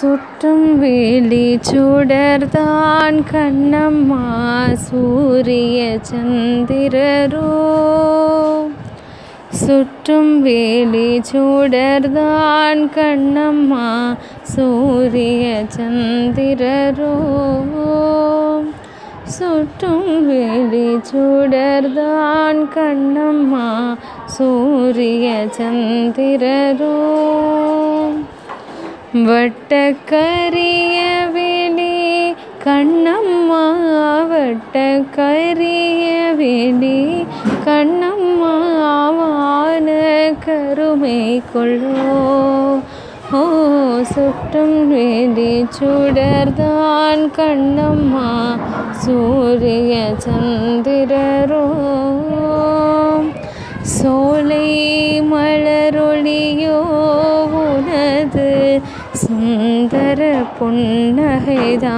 சுட்டும் வேலி சுடர்தான் கண்ணம்மா சூரிய சந்திரரோ. சுற்றும் வேலி சுடர்தான் கண்ணம்மா சூரிய சந்திரரோ. சுற்றும் வேலி சுடர்தான் கண்ணம்மா சூரிய சந்திரரோ. வட்டக்கரிய வெளி கண்ணம்மா வட்டக்கரிய வெளி கண்ணம்மாவான கருமை கொள்ளோ ஓ சுட்டும் வேலி சுடர்தான் கண்ணம்மா சூரிய சந்திரரோ. சுந்தர புன்னகைதான்.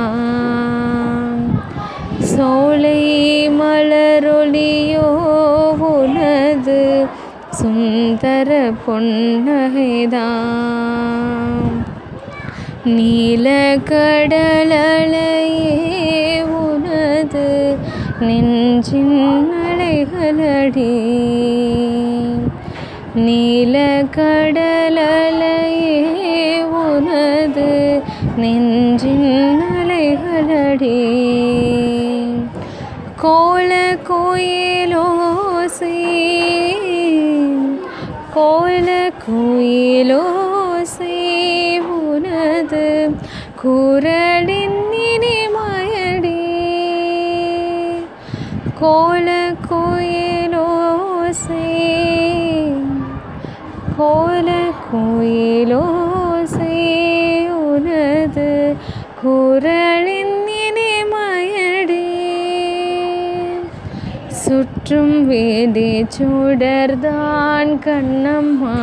சோலை மலரொளியோ உனது சுந்தர பொன்னகைதான். நீல கடலையே உனது நெஞ்சின் அலைகளடி நீல கடலலை நெஞ்சின் அலைகளடி கோல கோயிலோசை கோல கோயிலோசை உனது குரலின் இனிமயடி கோல கோயிலோசை கோல கோயிலோசை சுற்றும் வேதி சூடர்தான் கண்ணம்மா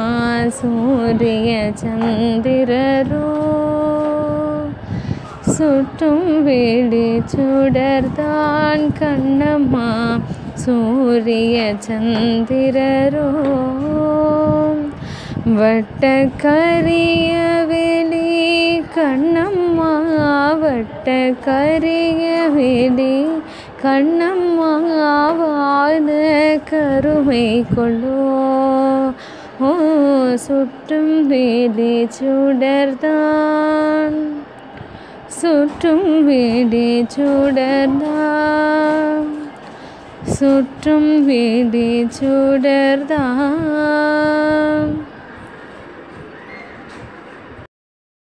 சூரிய சந்திரரோ. சுற்றும் வேடி சுடர்தான் கண்ணம்மா சூரிய சந்திரரோ. வட்டக்கரிய வெளி கண்ணம்மா வட்டக்கரிய வெளி கண்ணம்மாவான கருமை கொள்ளோ. ஓ சுற்றும் வேலி சுடர்தான். சுற்றும் வீடி சுடர்தான். சுற்றும் வீடி சுடர்தான்.